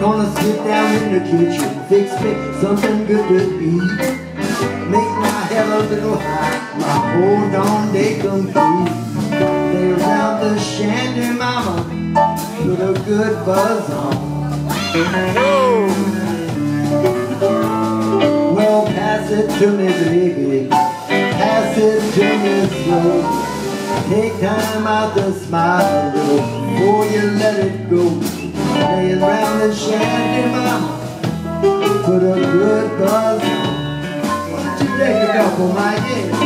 Gonna sit down in the kitchen, fix me something good to eat. Make my head a little high, my whole darn day complete. They round the shandy, mama, put a good buzz on. Well, pass it to me, baby, pass it to me slow. Take time out to smile a little before you let it go. Laying round the shanty, mama, put a good buzz. Why don't you take a couple, my dear?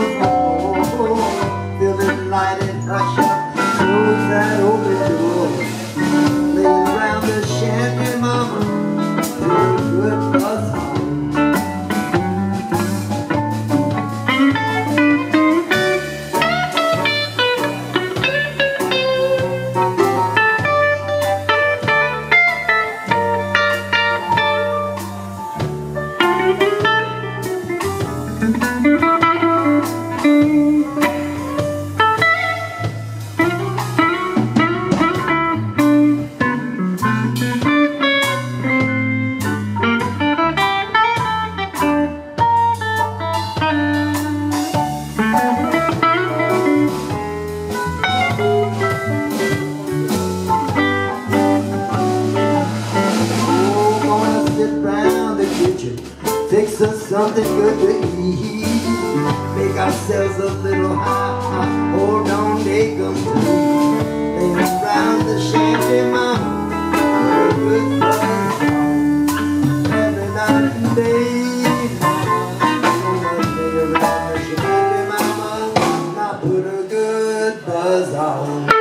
Oh, always room for more. Feel it light and hush it round the kitchen. Fix us something good to eat. Make ourselves a little high. Hold on, they come through. They around the shanty mama. We're good boys. Every night and day. Put a good buzz on